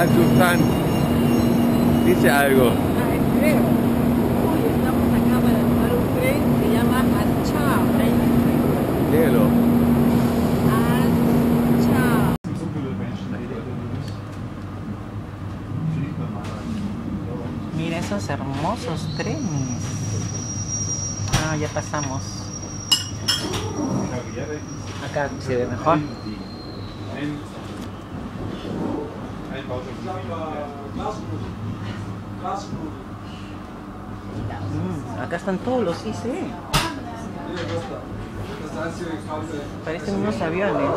a. Dice algo. Creo. Uy, estamos acá para tomar un tren, se llama Archao. Léelo. Archao. Mira esos hermosos trenes. Ah, ya pasamos. Acá se ve mejor. Mm, acá están todos los ICE. Parecen unos aviones.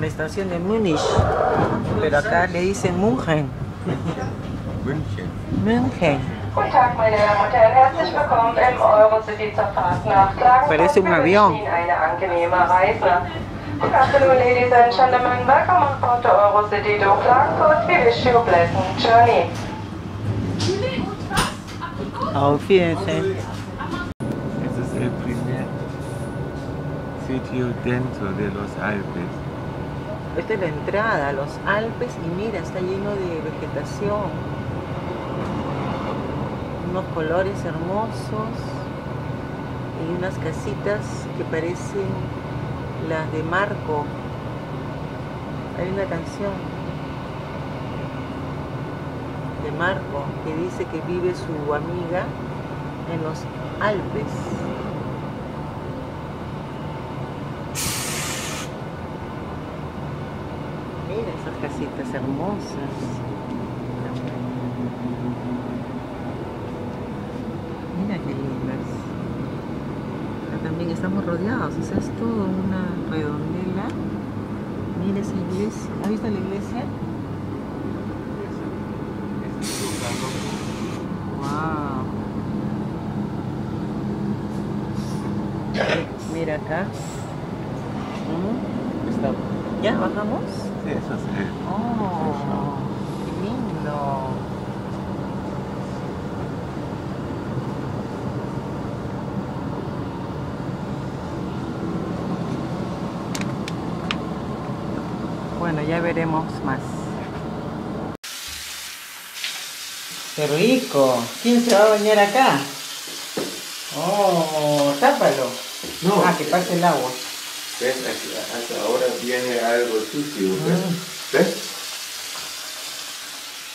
La estación de Múnich. Pero acá le dicen München. München. München. Guten Tag, meine Damen und Herren. Herzlich willkommen im Eurocity zur Fahrt nach Klagenfurt. Parece un avión. Ihnen eine angenehme Reise. Good afternoon, ladies and gentlemen. Welcome on board the Eurocity to Klagenfurt. We wish you a pleasant journey. Auf Wiedersehen. Es el primer sitio dentro de los Alpes. Esta es la entrada a los Alpes y mira, está lleno de vegetación. Unos colores hermosos y unas casitas que parecen las de Marco. Hay una canción de Marco que dice que vive su amiga en los Alpes. Mira esas casitas hermosas. Mira qué lindas. También estamos rodeados, o sea, es todo una redondela. Mira esa iglesia. ¿Has visto la iglesia? Wow. Mira acá. Mm, ¿Ya bajamos? Sí, eso es el Oh, qué lindo. Bueno, ya veremos más. ¡Qué rico! ¿Quién se va a bañar acá? Oh, tápalo. No. Ah, que pase el agua. ¿Ves? Hasta, hasta ahora viene algo sucio, ¿ves? Mm. ¿Ves?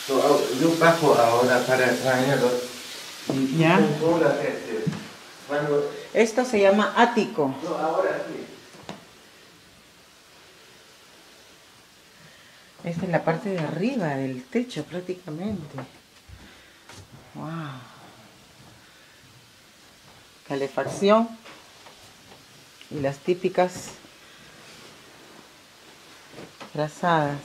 So, yo bajo ahora para traerlo. Y Ya. controla este. Cuando... Esto se llama ático. No, ahora sí. Esta es la parte de arriba del techo prácticamente. Wow. Calefacción. Y las típicas trazadas.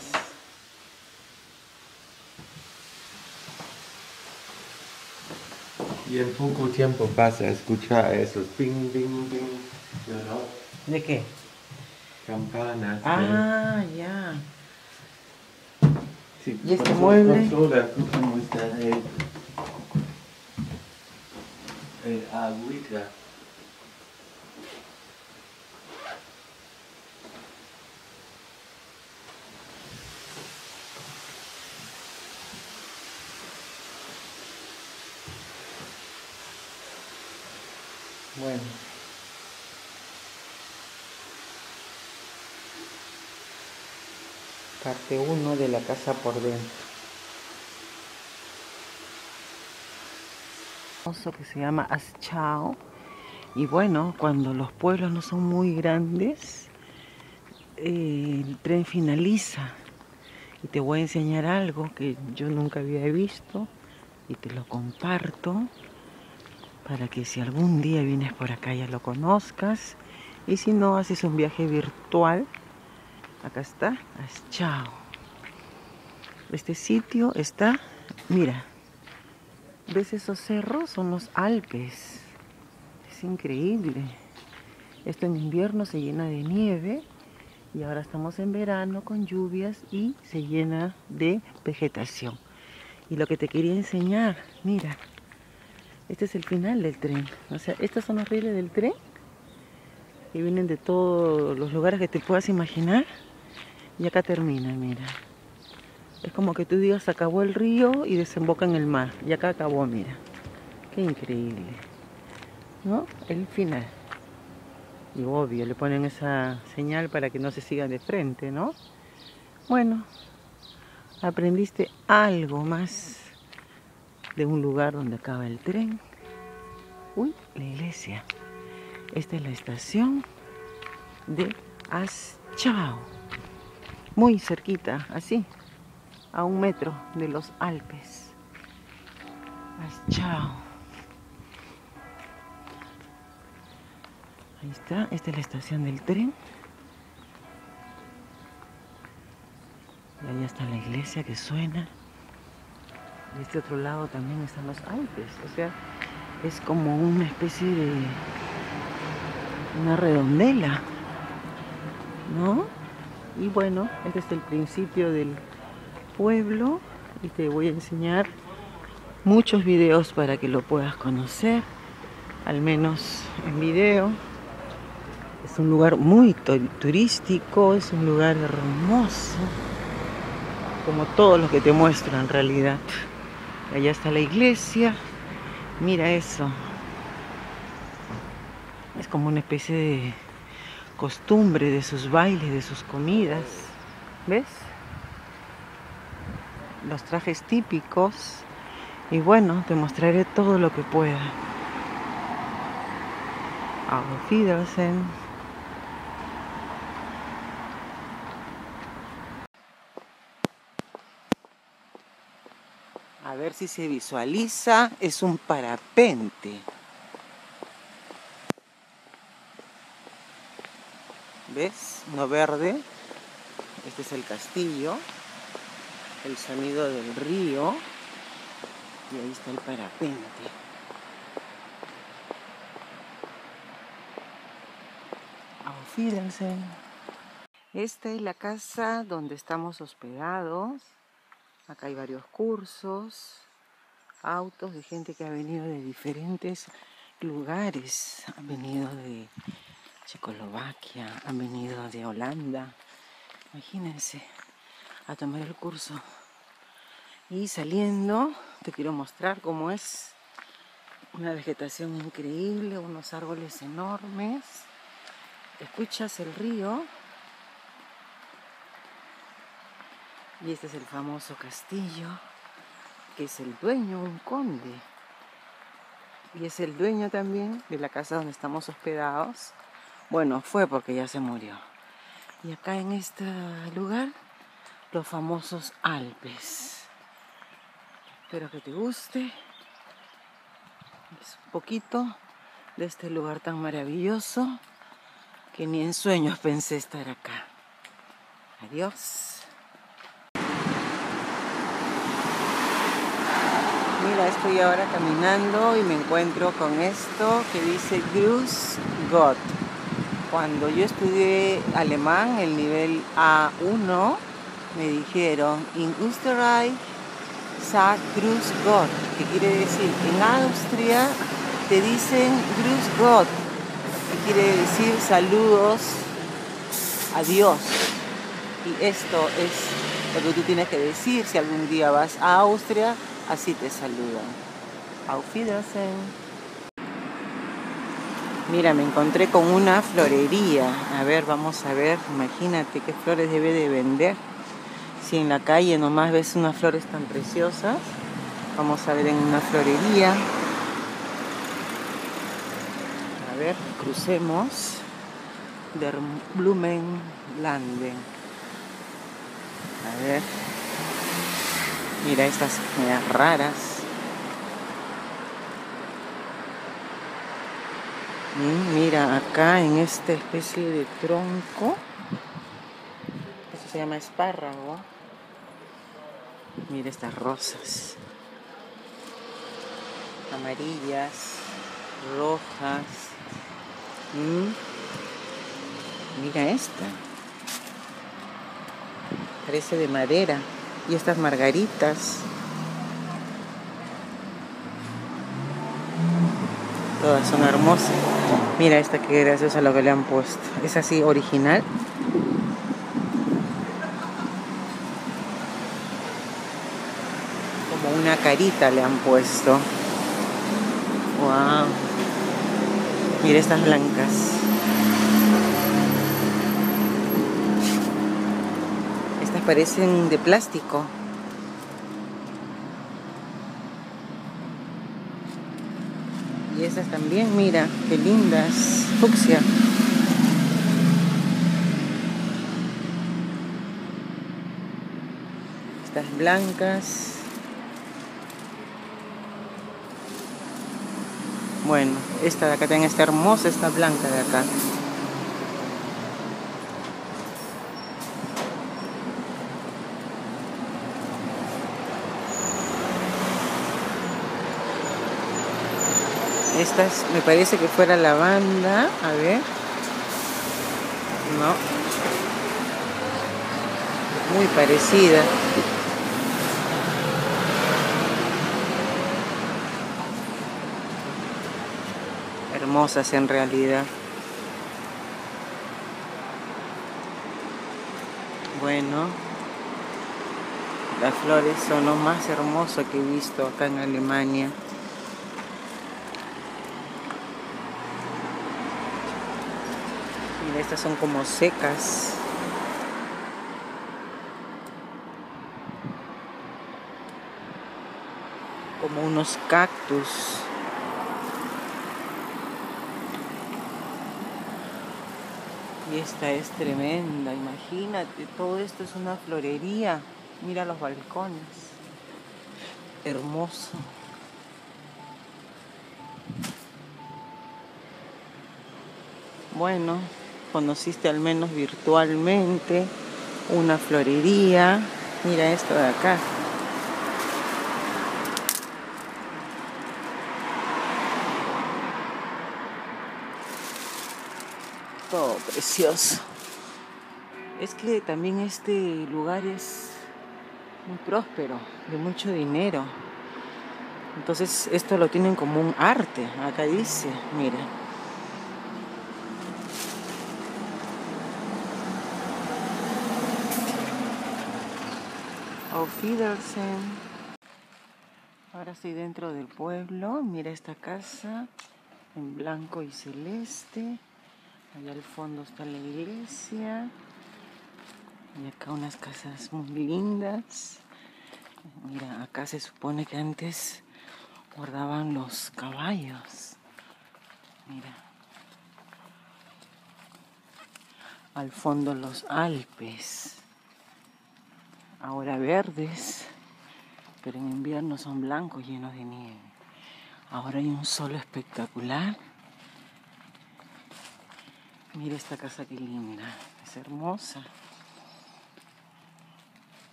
Y en poco tiempo vas a escuchar esos ping, ping, ping, ¿De qué? campanas. Ah, ya. Sí, ¿y este mueble? Controla está el, el agüita. Bueno. Parte 1 de la casa por dentro. Que se llama Aschao. Y bueno, cuando los pueblos no son muy grandes, eh, el tren finaliza. Y te voy a enseñar algo que yo nunca había visto y te lo comparto para que si algún día vienes por acá ya lo conozcas y si no haces un viaje virtual acá está. Chao. Este sitio está mira ves esos cerros son los Alpes. Es increíble. Esto en invierno se llena de nieve y ahora estamos en verano con lluvias y se llena de vegetación. Y lo que te quería enseñar, mira, este es el final del tren. O sea, estos son los rieles del tren que vienen de todos los lugares que te puedas imaginar. Y acá termina, mira. Es como que tú digas, acabó el río y desemboca en el mar. Y acá acabó, mira. Qué increíble. ¿No? El final. Y obvio, le ponen esa señal para que no se sigan de frente, ¿no? Bueno, aprendiste algo más de un lugar donde acaba el tren. Uy, la iglesia. Esta es la estación de Aschao. Muy cerquita, así, a un metro de los Alpes. Aschao. Ahí está, esta es la estación del tren. Y allá está la iglesia que suena. Y este otro lado también están los Alpes. O sea, es como una especie de una redondela. ¿No? Y bueno, este es el principio del pueblo y te voy a enseñar muchos videos para que lo puedas conocer, al menos en video. Es un lugar muy turístico, es un lugar hermoso, como todo lo que te muestro en realidad. Allá está la iglesia. Mira eso. Es como una especie de costumbre de sus bailes, de sus comidas. ¿Ves? Los trajes típicos. Y bueno, te mostraré todo lo que pueda. A ver si se visualiza, es un parapente. ¿Ves? No verde. Este es el castillo. El sonido del río. Y ahí está el parapente. Auf. Esta es la casa donde estamos hospedados. Acá hay varios cursos, autos de gente que ha venido de diferentes lugares. Han venido de Checoslovaquia, han venido de Holanda. Imagínense, a tomar el curso. Y saliendo, te quiero mostrar cómo es una vegetación increíble, unos árboles enormes. Escuchas el río Y este es el famoso castillo, que es el dueño, un conde. Y es el dueño también de la casa donde estamos hospedados. Bueno, fue porque ya se murió. Y acá en este lugar, los famosos Alpes. Espero que te guste. Es un poquito de este lugar tan maravilloso que ni en sueños pensé estar acá. Adiós. Mira, estoy ahora caminando y me encuentro con esto que dice Grüß Gott. Cuando yo estudié alemán, el nivel A1, me dijeron, in Österreich sagt Grüß Gott, que quiere decir, en Austria te dicen Grüß Gott, que quiere decir saludos a Dios. Y esto es lo que tú tienes que decir si algún día vas a Austria así te saludan. Auf Wiedersehen. Mira, me encontré con una florería. A ver, vamos a ver. Imagínate qué flores debe de vender. Si en la calle nomás ves unas flores tan preciosas, vamos a ver en una florería. A ver, crucemos. Der Blumenlanden. A ver. Mira estas raras. Mm, mira acá en esta especie de tronco. Eso se llama espárrago. Mira estas rosas. Amarillas, rojas. Mm. Mira esta. Parece de madera y estas margaritas. Todas son hermosas. Mira esta que graciosa lo que le han puesto. Es así original. Como una carita le han puesto. Wow. Mira estas blancas. Estas parecen de plástico. Y esas también, mira, qué lindas. Fucsia. Estas blancas. Bueno, esta de acá también está hermosa, esta blanca de acá. Esta es, me parece que fuera lavanda. A ver. No. Muy parecida. Hermosas en realidad. Bueno, las flores son lo más hermoso que he visto acá en Alemania. Mira, estas son como secas. Como unos cactus. Y esta es tremenda, imagínate, todo esto es una florería. Mira los balcones. Hermoso. Bueno, conociste al menos virtualmente una florería. Mira esto de acá. Todo precioso. Es que también este lugar es muy próspero, de mucho dinero. Entonces esto lo tienen como un arte. Acá dice, mira. Auf. Ahora estoy dentro del pueblo. Mira esta casa en blanco y celeste. Allá al fondo está la iglesia. Y acá unas casas muy lindas. Mira, acá se supone que antes guardaban los caballos. Mira. Al fondo los Alpes. Ahora verdes, pero en invierno son blancos llenos de nieve. Ahora hay un sol espectacular. Mira esta casa qué linda, es hermosa.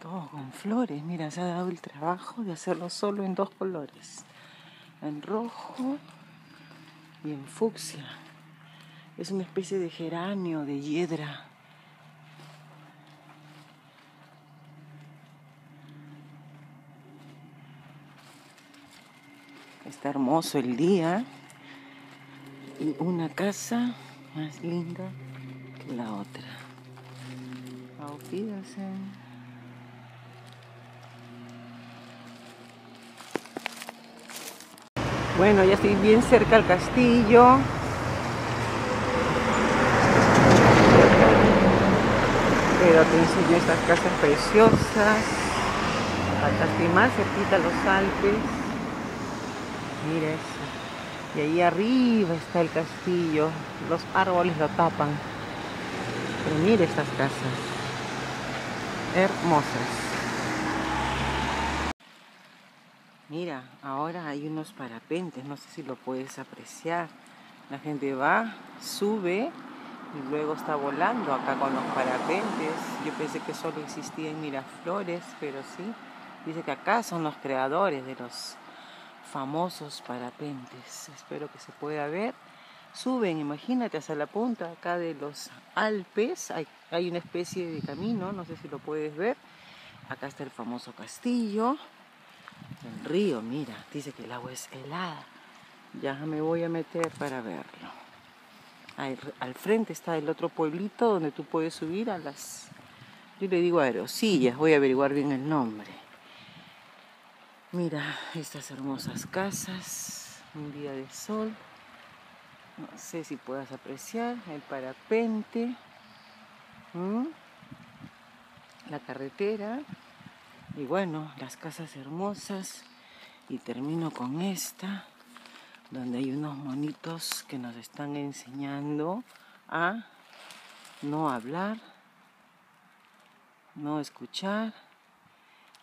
Todo con flores, mira, se ha dado el trabajo de hacerlo solo en dos colores, en rojo y en fucsia. Es una especie de geranio, de hiedra. Está hermoso el día y una casa más linda que la otra. Auf Wiedersehen. Bueno, ya estoy bien cerca al castillo. Pero te enseño estas casas preciosas. Acá estoy más cerquita a los Alpes. Mira eso. Y ahí arriba está el castillo. Los árboles lo tapan. Pero mira estas casas. Hermosas. Mira, ahora hay unos parapentes. No sé si lo puedes apreciar. La gente va, sube y luego está volando acá con los parapentes. Yo pensé que solo existía en Miraflores, pero sí. Dice que acá son los creadores de los famosos parapentes. Espero que se pueda ver. Suben, imagínate, hasta la punta acá de los Alpes. Hay, hay una especie de camino, no sé si lo puedes ver. Acá está el famoso castillo. El río, mira, dice que el agua es helada. Ya me voy a meter para verlo. Al, al frente está el otro pueblito donde tú puedes subir a las... Yo le digo aerosillas, voy a averiguar bien el nombre. Mira estas hermosas casas, un día de sol. No sé si puedas apreciar el parapente, la carretera y bueno, las casas hermosas. Y termino con esta, donde hay unos monitos que nos están enseñando a no hablar, no escuchar,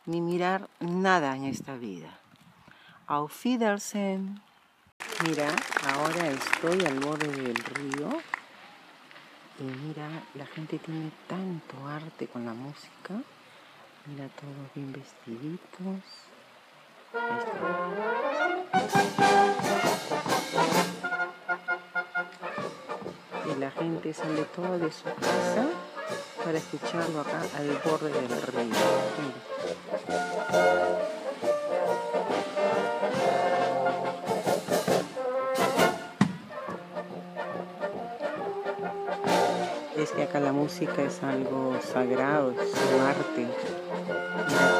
ni mirar nada en esta vida. Auf Wiedersehen. Mira, ahora estoy al borde del río y mira, la gente tiene tanto arte con la música. Mira, todos bien vestiditos. Ahí está. Y la gente sale toda de su casa para escucharlo acá al borde del río. Mira. Es que acá la música es algo sagrado, es un arte.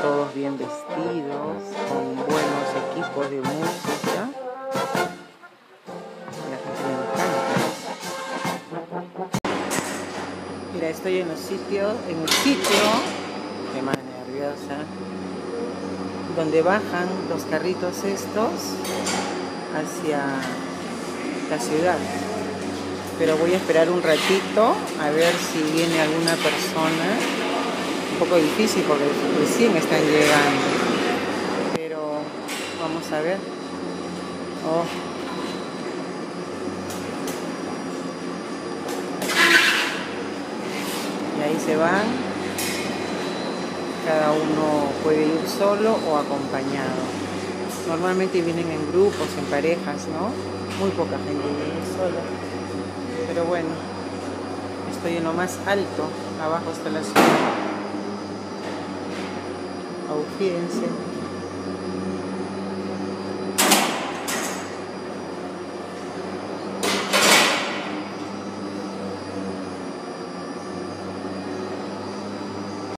Todos bien vestidos, con buenos equipos de música. La gente le encanta. Mira, estoy en los sitios, en el sitio, qué más nerviosa, donde bajan los carritos estos hacia la ciudad pero voy a esperar un ratito a ver si viene alguna persona. Un poco difícil porque recién están llegando. Pero vamos a ver. Oh. Y ahí se van. Cada uno puede ir solo o acompañado. Normalmente vienen en grupos, en parejas, ¿no? Muy poca gente viene sola pero bueno, estoy en lo más alto, abajo está la ciudad. Au, fíjense.